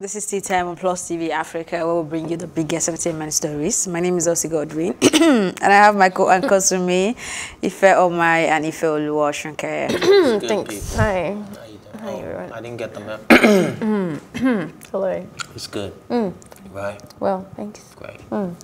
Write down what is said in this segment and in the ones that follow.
This is Tea Time on Plus TV Africa, where we'll bring you the biggest entertainment stories. My name is Elsie Godwin, and I have my co-anchors with me, Ife Omai and Ifeoluwa Osunkeye. Thanks. Hi. Hi, everyone. Oh, oh, I didn't get the map. Mm-hmm. Hello. it's good. Mm. Right. Well, thanks. Great. Mm.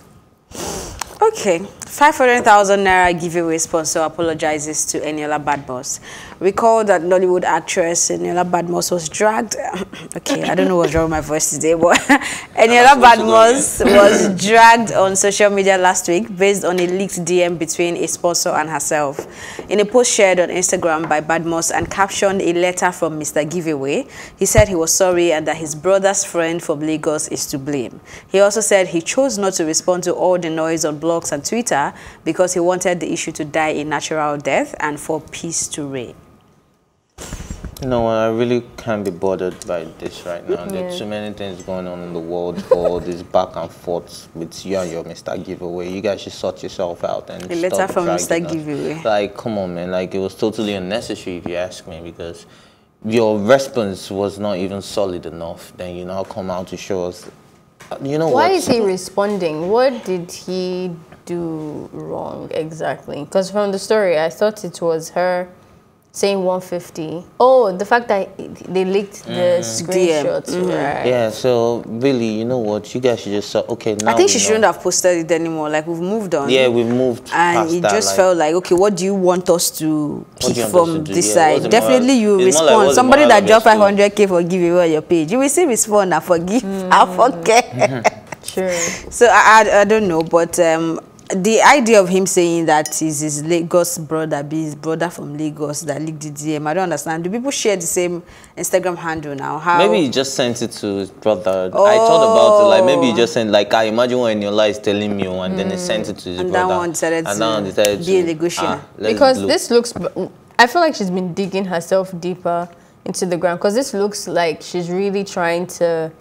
Okay, 500,000 Naira giveaway sponsor apologizes to Eniola Badmos. Recall that Nollywood actress Eniola Badmos was dragged. okay, I don't know what's wrong with my voice today, but Eniola Badmos was dragged on social media last week based on a leaked DM between a sponsor and herself. In a post shared on Instagram by Badmos and captioned a letter from Mr. Giveaway, he said he was sorry and that his brother's friend from Lagos is to blame. He also said he chose not to respond to all the noise on blogs and Twitter because he wanted the issue to die a natural death and for peace to reign. No, I really can't be bothered by this right now. There's Yeah. too many things going on in the world for all this back and forth with you and your Mr. Giveaway. You guys should sort yourself out and A letter from Mr. us. Giveaway. Like, come on, man. Like, it was totally unnecessary if you ask me because your response was not even solid enough. Then you now come out to show us. uh, You know Why what? is he responding? What did he do wrong exactly? Because from the story, I thought it was her saying 150. Oh, the fact that they leaked the screenshots, right? Yeah, so really, you know what? You guys should just say, okay, now I think she know. shouldn't have posted it anymore. Like we've moved on. Yeah, we've moved and past it that, just like- felt like, okay, what do you want us to pick do you want us from to this Yeah, side? Definitely, you it's more like, respond. Somebody that of dropped 500k for giveaway on your page, you will still respond and forgive Hmm. and forget. Sure. so I, I, I don't know, but um, the idea of him saying that is his Lagos brother, be his brother from Lagos that leaked the DM, I don't understand. Do people share the same Instagram handle now? How? Maybe he just sent it to his brother. I thought about it. Like maybe he Oh. just sent like I imagine when your life is telling me, oh, and then he sent it to his And that brother. one decided and that one to decided be a to, negotiator. ah, because look. this looks i feel like she's been digging herself deeper into the ground because this looks like she's really trying to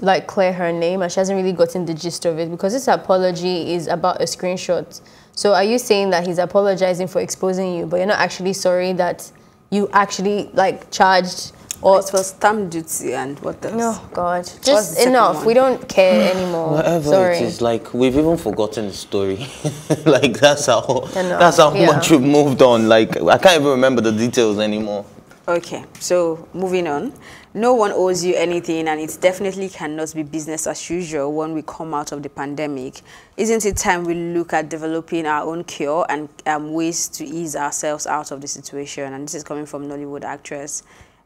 like clear her name and she hasn't really gotten the gist of it because this apology is about a screenshot so are you saying that he's apologizing for exposing you but you're not actually sorry that you actually like charged or it was stamp duty and what else? oh god just enough one? we don't care anymore Whatever sorry it is, like we've even forgotten the story. like that's how Enough, that's how yeah. much we've moved on. Like I can't even remember the details anymore. Okay, so moving on. No one owes you anything, and it definitely cannot be business as usual when we come out of the pandemic. Isn't it time we look at developing our own cure and um, ways to ease ourselves out of the situation? And this is coming from Nollywood actress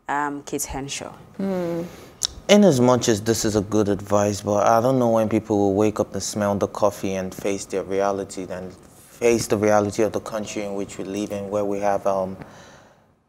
um, Kate Henshaw. In as much as this is a good advice, but I don't know when people will wake up and smell the coffee and face their reality and face the reality of the country in which we live in, where we have um,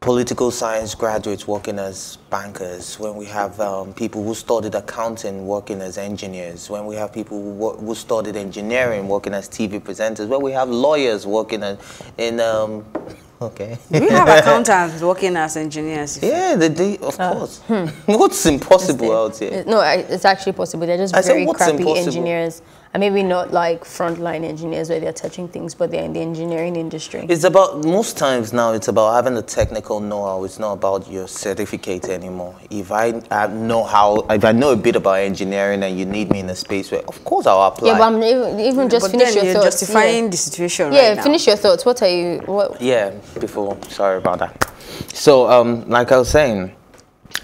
political science graduates working as bankers, when we have um, people who studied accounting working as engineers, when we have people who, who studied engineering working as TV presenters, when we have lawyers working as, in, um, okay. We have accountants working as engineers. Yeah, the day, of course. What's impossible out here? No, it's actually possible. They're just I very crappy impossible? engineers. And maybe not like frontline engineers where they're touching things, but they're in the engineering industry. It's about most times now. It's about having the technical know-how. It's not about your certificate anymore. If I, I know how, if I know a bit about engineering, and you need me in a space where, of course, I'll apply. yeah, but I'm even, even just but finish then your you're thoughts. justifying yeah, the situation yeah right now. finish your thoughts. What are you? What? Yeah, before, sorry about that. So, um, like I was saying,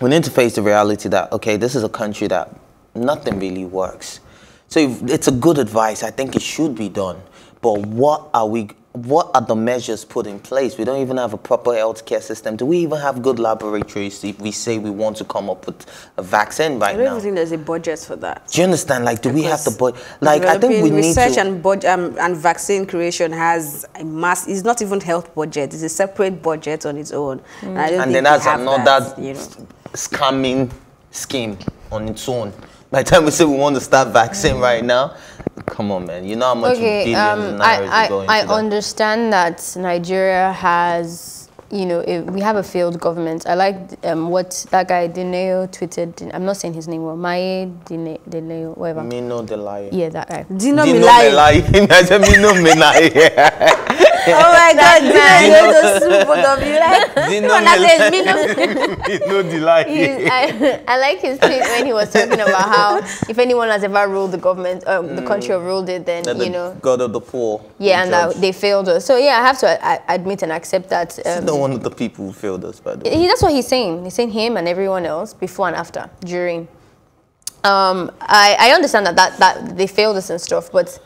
we need to face the reality that, okay, this is a country that nothing really works. So it's a good advice. I think it should be done. But what are we, what are the measures put in place? We don't even have a proper healthcare system. Do we even have good laboratories if we say we want to come up with a vaccine right now, I don't now? even think there's a budget for that. Do you understand? Like, do we have the Because budget? Like, I think we developing need research to. and bud- um, and vaccine creation has a mass. It's not even health budget. It's a separate budget on its own. And, I don't and think then that's another that, you know. scamming scheme on its own. By the time we say we want to start vaccine right now, come on, man. You know how much Okay, um, I, I, I into that. understand that Nigeria has, you know, it, we have a failed government. I like um, what that guy Dineo tweeted. I'm not saying his name well. Maye Dine- Dineo, whatever. Me no the lie. Yeah, that guy. Dino Dino Milai. Melai. I said me no Melai. Oh my God, Dino is going to sue both of you. Like, Dino come on, that's Mel- no delight. I, I like his tweet when he was talking about how if anyone has ever ruled the government, um, the country or ruled it, then That the you know, God of the poor. yeah, and that they failed us. So yeah, I have to I, admit and accept that. He's Um, not one of the people who failed us, by the way. he, that's what he's saying. He's saying him and everyone else before and after, during. Um, I, I understand that, that that they failed us and stuff, but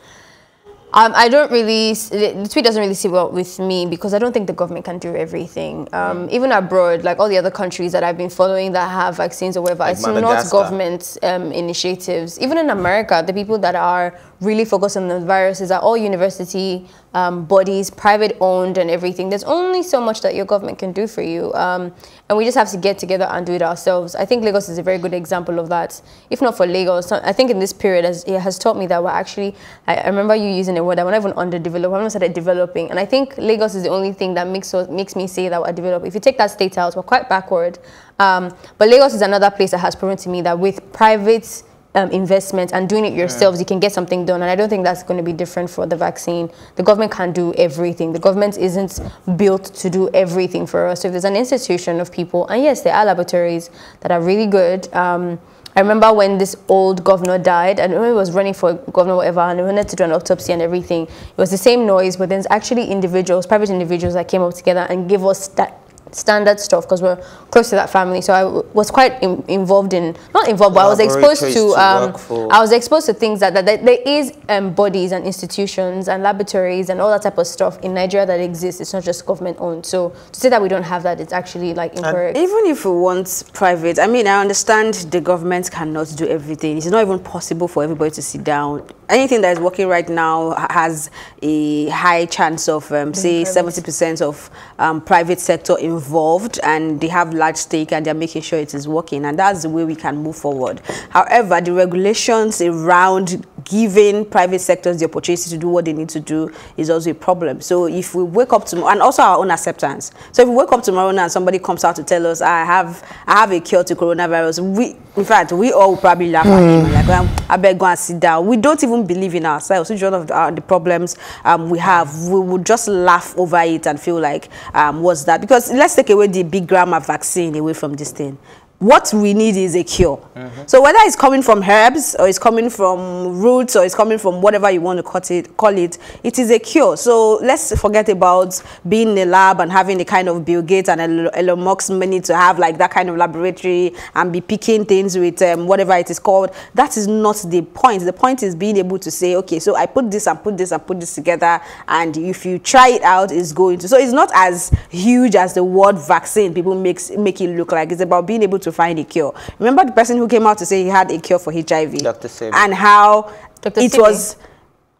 um, I don't really. The tweet doesn't really sit well with me because I don't think the government can do everything. Um, Even abroad, like all the other countries that I've been following that have vaccines or whatever, Like it's not government um, initiatives. Even in America, the people that are really focus on the viruses are all university um, bodies, private owned and everything. There's only so much that your government can do for you. Um, and we just have to get together and do it ourselves. I think Lagos is a very good example of that. If not for Lagos, I think in this period has, it has taught me that we're actually, I, I remember you using a word that we're not even underdeveloped, we're not started developing. And I think Lagos is the only thing that makes, makes me say that we're developed. If you take that state out, we're quite backward. Um, but Lagos is another place that has proven to me that with private um, investment and doing it yourselves, you can get something done. And I don't think that's going to be different for the vaccine. The government can't do everything. The government isn't built to do everything for us. So if there's an institution of people, and yes, there are laboratories that are really good. Um, I remember when this old governor died, and when he was running for governor, whatever, and he wanted to do an autopsy and everything. It was the same noise, but there's actually individuals, private individuals that came up together and gave us that standard stuff because we're close to that family. So I w- was quite in, involved in, not involved, but I was exposed to, to um. I was exposed to things that, that, that there is um, bodies and institutions and laboratories and all that type of stuff in Nigeria that exists. It's not just government owned. So to say that we don't have that, it's actually like incorrect. Even if we want private, I mean, I understand the government cannot do everything. It's not even possible for everybody to sit down. Anything that is working right now has a high chance of, um, say, 70% of um, private sector involved, and they have large stake, and they're making sure it is working, and that's the way we can move forward. However, the regulations around giving private sectors the opportunity to do what they need to do is also a problem. So if we wake up tomorrow, and also our own acceptance. So if we wake up tomorrow and somebody comes out to tell us, I have, I have a cure to coronavirus, we, in fact, we all will probably laugh at him. Like, I better go and sit down. We don't even believe in ourselves. Which one of the, uh, the problems um, we have, we would just laugh over it and feel like, um, what's that? Because let's take away the big grammar vaccine away from this thing what we need is a cure. So whether it's coming from herbs or it's coming from roots or it's coming from whatever you want to cut it, call it, it is a cure. So let's forget about being in a lab and having the kind of Bill Gates and Elon Musk money to have like that kind of laboratory and be picking things with um, whatever it is called. That is not the point. The point is being able to say, okay, so I put this and put this and put this together and if you try it out, it's going to. So it's not as huge as the word vaccine people makes make it look like. It's about being able to find a cure. Remember the person who came out to say he had a cure for HIV? Dr. Sebi. And how Dr. it Sebi? was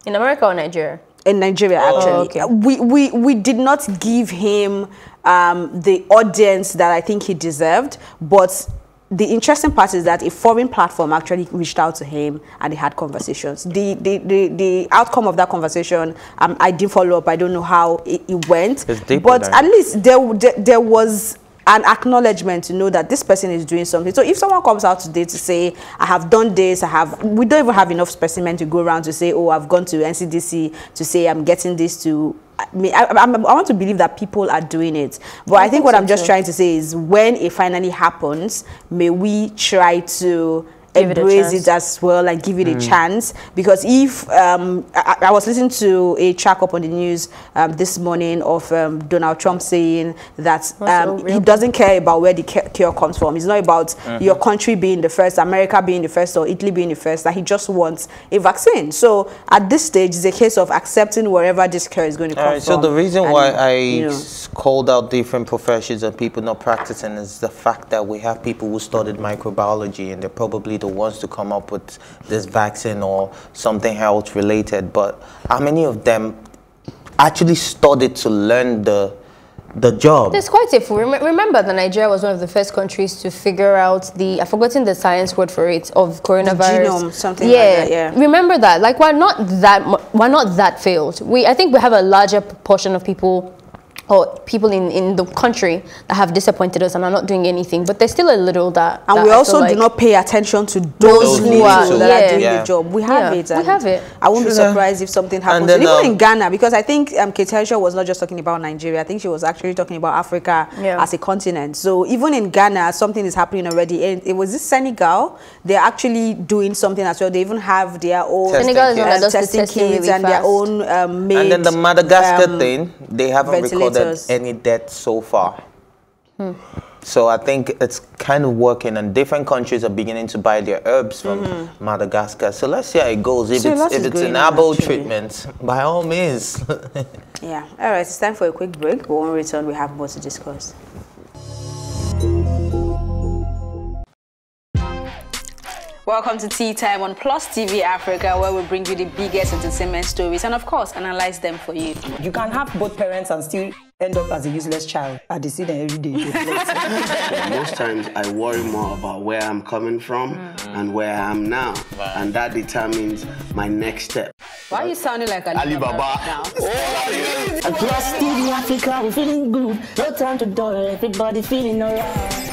in America or Nigeria? in Nigeria actually. okay. We, we we did not give him um, the audience that I think he deserved, but the interesting part is that a foreign platform actually reached out to him and they had conversations. The the, the, the outcome of that conversation, um, I didn't follow up. I don't know how it, it went, It's deeper but at least there, there there was an acknowledgement to know that this person is doing something. So if someone comes out today to say, I have done this, I have, we don't even have enough specimen to go around to say, oh, I've gone to NCDC to say I'm getting this to, I, mean, I, I, I want to believe that people are doing it. But I, think, think what so I'm just too. trying to say is when it finally happens, may we try to Give it embrace chance. it as well and give it a chance because if um, I, I was listening to a track up on the news um, this morning of um, Donald Trump saying that um, he doesn't care about where the cure comes from. It's not about your country being the first, America being the first, or Italy being the first. That he just wants a vaccine. So at this stage, it's a case of accepting wherever this cure is going to come All right, so the reason and, why I you know, called out different professions and people not practicing is the fact that we have people who studied microbiology and they're probably the ones to come up with this vaccine or something health related. But how many of them actually studied to learn the the job? There's quite a few. Rem- remember that Nigeria was one of the first countries to figure out the, I've forgotten the science word for it, of coronavirus. genome, something like that, yeah. Remember that. Like, we're not that, mu- we're not that failed. We, I think we have a larger proportion of people or people in, in the country that have disappointed us and are not doing anything, but there's still a little that. And that we also feel do not pay attention to those, Those who are- that are doing Yeah. the job. We have Yeah, it. we have it. I won't be True. surprised if something happens. then, even um, in Ghana, because I think um, Kate Henshaw was not just talking about Nigeria. I think she was actually talking about Africa Yeah. as a continent. So even in Ghana, something is happening already. And it was this Senegal. They're actually doing something as well. They even have their own Testing Senegal is one kits. that testing testing really and their own um, made. And then the Madagascar um, thing, they haven't recorded ventilators. any debt so far. Hmm. So I think it's kind of working, and different countries are beginning to buy their herbs from Madagascar. So let's see how it goes. If. So it's if it's an herbal treatment, by all means. Yeah. All right. It's time for a quick break. But when we return, we have more to discuss. Welcome to Tea Time on Plus TV Africa, where we bring you the biggest entertainment stories and, of course, analyze them for you. You can have both parents and still end up as a useless child. I dey see them every day. Most times I worry more about where I'm coming from mm. and where I am now. And that determines my next step. Why are you sounding like Alibaba. now? Oh, Plus TV Africa, we're feeling good. No time to dull, everybody feeling alright.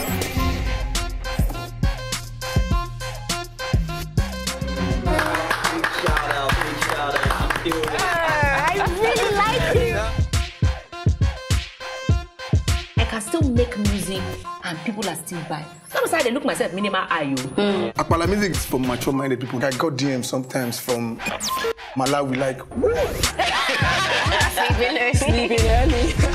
And people are still buying. Sometimes I look myself minimal eye. oh. Hmm. Akpala music is for mature minded people. I got DMs sometimes from Malawi, like,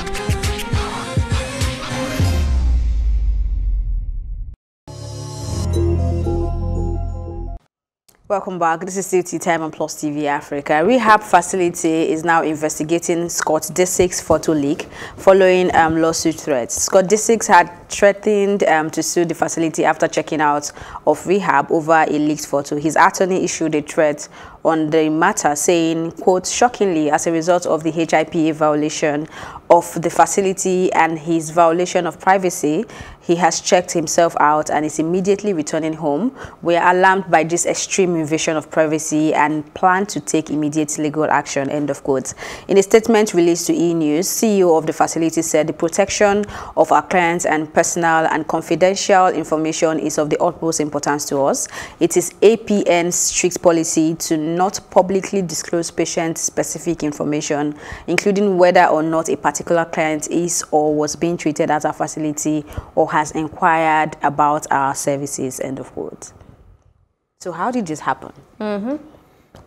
Welcome back. This is Tea Time on Plus TV Africa. Rehab facility is now investigating Scott Disick's photo leak following um, lawsuit threats. Scott Disick had threatened um, to sue the facility after checking out of rehab over a leaked photo. His attorney issued a threat on the matter saying, quote, shockingly, as a result of the HIPAA violation of the facility and his violation of privacy, he has checked himself out and is immediately returning home. We are alarmed by this extreme invasion of privacy and plan to take immediate legal action, end of quote. In a statement released to E-News, CEO of the facility said the protection of our clients and personal and confidential information is of the utmost importance to us. It is APN's strict policy to not publicly disclose patient-specific information, including whether or not a particular client is or was being treated at our facility or has inquired about our services, end of quote. So how did this happen? Mm-hmm.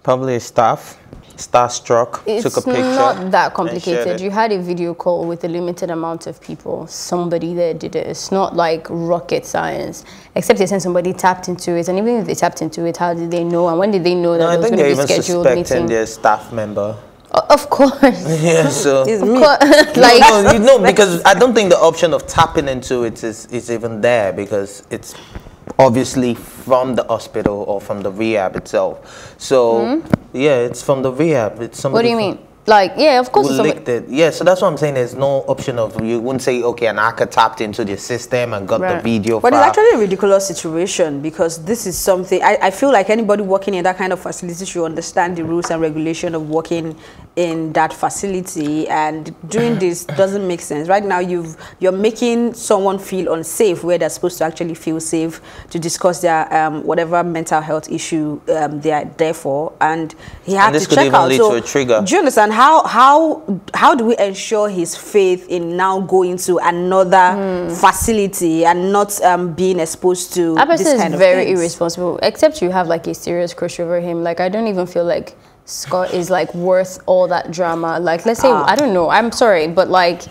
Probably a staff, starstruck, It's took a picture. not that complicated. You had a video call with a limited amount of people. Somebody there did it. It's not like rocket science, except they said somebody tapped into it. And even if they tapped into it, how did they know? And when did they know that No, I there was think going to they're be even scheduled suspecting meeting? their staff member. Of course. Yeah, so. It's me. course. like, no, no, you know, because I don't think the option of tapping into it is, is even there because it's obviously from the hospital or from the rehab itself. So, yeah, it's from the rehab. It's Hmm? what do you mean? Like, yeah, of course. Who it's somebody- licked it. Yeah, so that's what I'm saying. There's no option of you wouldn't say, okay, an hacker tapped into the system and got the video. But it's actually a ridiculous situation because this is something I, I feel like anybody working in that kind of facility should understand the rules and regulation of working in that facility and doing this doesn't make sense. Right now you've you're making someone feel unsafe where they're supposed to actually feel safe to discuss their um, whatever mental health issue um, they are there for and he had And this to could check even out. lead so to a trigger. do you understand how how how do we ensure his faith in now going to another facility and not um, being exposed to That this person kind is of very things? irresponsible. Except you have like a serious crush over him. Like I don't even feel like Scott is like worth all that drama. Like let's say Ah. I don't know. I'm sorry, but like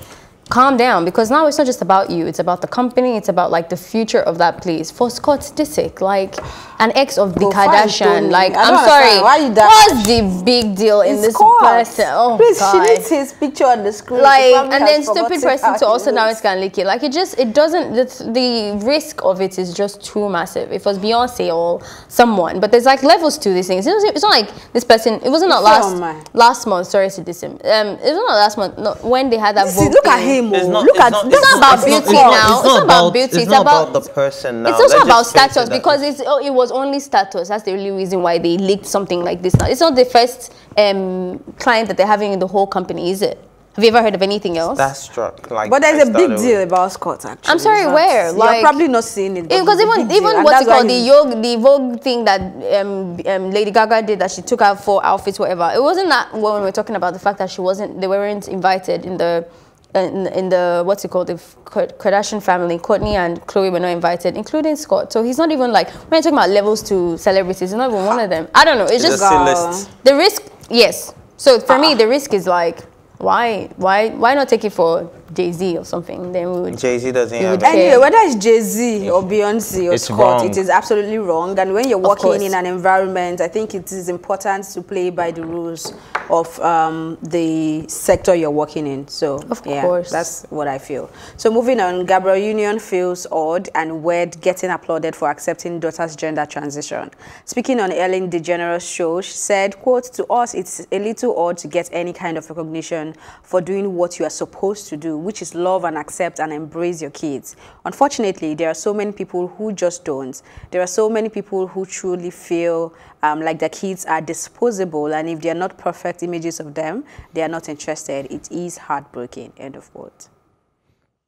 calm down because now it's not just about you. It's about the company. It's about like the future of that place. For Scott Disick, like an ex of the Go Kardashian. Like I'm sorry. Why you that- What's the big deal in It's this Scott. person? Oh Please, God she needs his picture on the screen. like probably and then stupid person to also now it's gonna leak it like it just it doesn't the, the risk of it is just too massive if it was beyonce or someone but there's like levels to these things it was, it's not like this person it wasn't not last last month sorry to diss him um it was not last month no, when they had that See, vote look at thing. Him. It's not, look it's at not, it's not about beauty not- now. It's not about beauty, It's it's about- about the person now. It's also Let's about just face it status because it's oh, it was only status. That's the only reason why they leaked something like this. Now it's not the first um, client that they're having in the whole company, is it? Have you ever heard of anything else? That struck like. But there's I a big started deal with- about Scott, actually. I'm sorry, It's not- where? You're probably not seeing it. because it's even deal, even and what's it called the he's- Vogue the Vogue thing that um, um, Lady Gaga did that she took out four outfits whatever it wasn't that when we were talking about the fact that she wasn't they weren't invited in the in, in the what's it called the Kardashian family Kourtney and Khloé were not invited including Scott. So he's not even like when you're talking about levels to celebrities he's not even one of them. I don't know it's It's just the risk yes. So for Ah. me the risk is like why why why not take it for Jay Z or something then we would Jay Z doesn't have. would it. Anyway, whether it's Jay Z or Beyonce or It's Scott, wrong. it is absolutely wrong. And when you're working in an environment, I think it is important to play by the rules of um, the sector you're working in. So, Of yeah, course. that's what I feel. So, moving on, Gabrielle Union feels odd and weird getting applauded for accepting daughter's gender transition. Speaking on Ellen DeGeneres' show, she said, quote, to us, it's a little odd to get any kind of recognition for doing what you are supposed to do, which is love and accept and embrace your kids. Unfortunately, there are so many people who just don't. There are so many people who truly feel um, like their kids are disposable, and if they are not perfect images of them, they are not interested. It is heartbreaking. End of quote.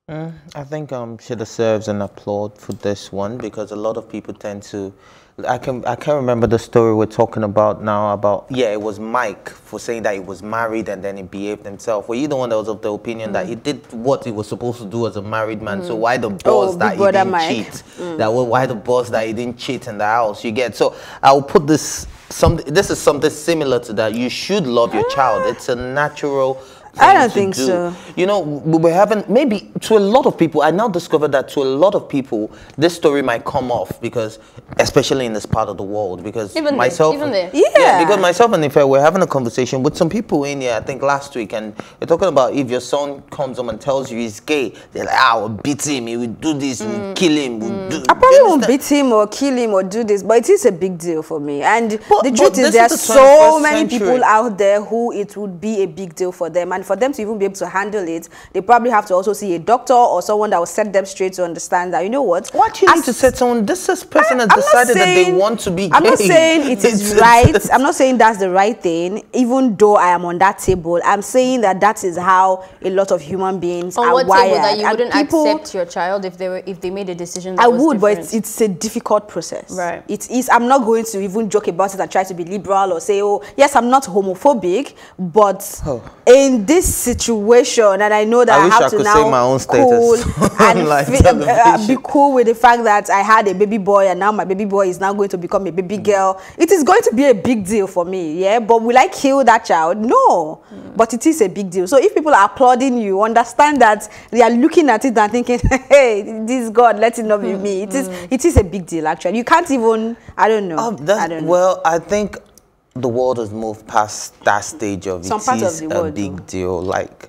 I think um, she deserves an applaud for this one because a lot of people tend to. I can I can't remember the story we're talking about now about yeah it was Mike for saying that he was married and then he behaved himself. Were you the one that was of the opinion that he mm. did what he was supposed to do as a married man? So mm. why the boss oh, Big that he didn't Mike. cheat? Mm. That wa- why the boss that he didn't cheat in the house? You get so I'll put this some this is something similar to that. You should love your ah. child. It's a natural. I don't to think do. so. You know, we we're having maybe to a lot of people. I now discovered that to a lot of people, this story might come off because, especially in this part of the world, because Even there, myself, even there. Yeah. because myself and Ife, we're having a conversation with some people in here. I think last week, and we're talking about if your son comes home and tells you he's gay, they're like, ah, we'll beat him, he will do this, we'll kill him, we'll do. I probably won't beat him or kill him or do this, but it is a big deal for me. And But- the truth is, there are the so many century. people out there who it would be a big deal for them. And for them to even be able to handle it, they probably have to also see a doctor or someone that will set them straight to understand that, you know what? What do you need as- to set someone? This is person I- has I'm not decided that they want to be gay. I'm not saying It's- right. I'm not saying that's the right thing, even though I am on that table. I'm saying that that is how a lot of human beings on are what wired. table that you And wouldn't people- accept your child if they were if they made a decision that I was would, but it's, it's a difficult process. Right. It is. I'm not going to even joke about it and try to be liberal or say, oh, yes, I'm not homophobic, but Oh. in this situation, and I know that I I, wish have I to could now say my own cool status and uh, be cool with the fact that I had a baby boy and now my baby boy is now going to become a baby girl. It is going to be a big deal for me, yeah. But will I kill that child? No. But it is a big deal. So if people are applauding you, understand that they are looking at it and thinking, "Hey, this God, let it not be me." It is. It is a big deal, actually. You can't even. I don't know. Um, I don't know. well, I think the world has moved past that stage of Some it parts of is the a world big do. deal. Like,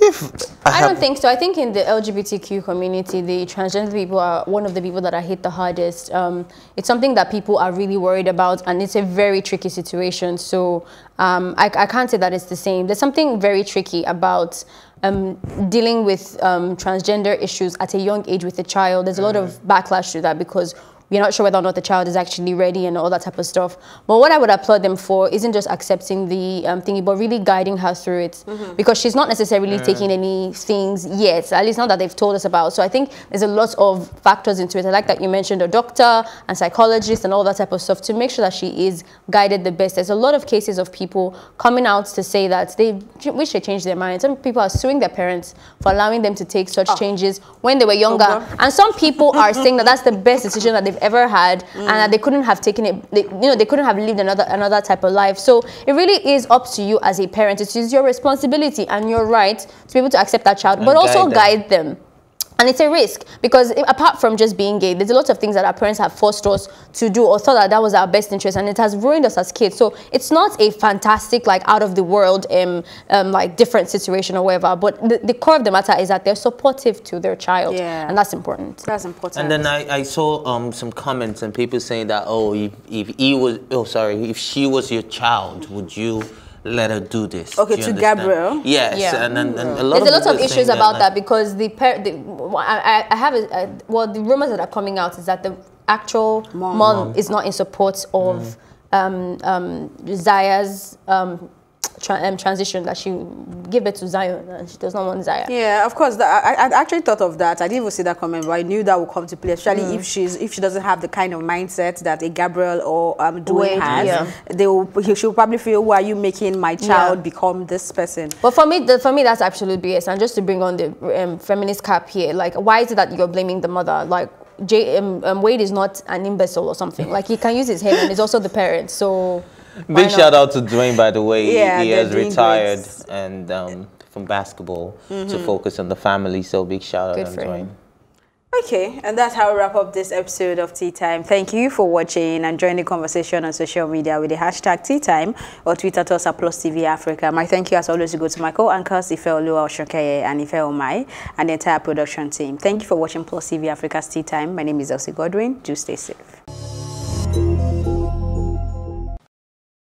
if I, I don't think so. I think in the LGBTQ community, the transgender people are one of the people that are hit the hardest. Um, it's something that people are really worried about, and it's a very tricky situation. So um, I, I can't say that it's the same. There's something very tricky about um, dealing with um, transgender issues at a young age with a child. There's a lot of backlash to that because we're not sure whether or not the child is actually ready and all that type of stuff. But what I would applaud them for isn't just accepting the um, thingy, but really guiding her through it because she's not necessarily taking any things yet, at least not that they've told us about. So I think there's a lot of factors into it. I like that you mentioned a doctor and psychologist and all that type of stuff to make sure that she is guided the best. There's a lot of cases of people coming out to say that they wish they changed their mind. Some people are suing their parents for allowing them to take such changes when they were younger. Okay. And some people are saying that that's the best decision that they've ever had and that they couldn't have taken it, they, you know, they couldn't have lived another another type of life. So it really is up to you as a parent. It is your responsibility and your right to be able to accept that child, And but also guide them. guide them. And it's a risk because apart from just being gay, there's a lot of things that our parents have forced us to do or thought that that was our best interest, and it has ruined us as kids. So it's not a fantastic, like out of the world, um, um like different situation or whatever. But the, the core of the matter is that they're supportive to their child, Yeah. and that's important. That's important. and then I, I saw um, some comments and people saying that oh if, if he was oh sorry if she was your child would you let her do this? Okay, Do to understand? Yes. Yes, Yeah. and, and, and a lot There's a lot of issues saying about like- that because the, par- the I, I- I have a, a, well the rumors that are coming out is that the actual mom, is not in support of um, um, Zaya's um, tra- um, transition that she gave birth to Zion and she does not want Zion. Yeah, of course. That, I, I actually thought of that. I didn't even see that comment, but I knew that would come to play, especially Mm. if she's if she doesn't have the kind of mindset that a Gabrielle or um, Dwyane Wade, has. yeah. They will, she'll probably feel, "Why are you making my child Yeah. become this person?" But for me, the, for me, that's absolute BS. And just to bring on the um, feminist cap here, like, why is it that you're blaming the mother? Like, J, um, um, Wade is not an imbecile or something. Like, he can use his head and he's also the parent. So, Big shout out to Dwyane, by the way. Yeah, he has retired and um, from basketball to Mhm. focus on the family. So big shout out Good for Dwyane. him. Okay, and that's how we wrap up this episode of Tea Time. Thank you for watching and join the conversation on social media with the hashtag Tea Time or Twitter to us at Plus TV Africa. My thank you as always to go to my co-anchors Ifeoluwa Osunkeye and Ife Omai and the entire production team. Thank you for watching Plus TV Africa's Tea Time. My name is Elsie Godwin. Do stay safe.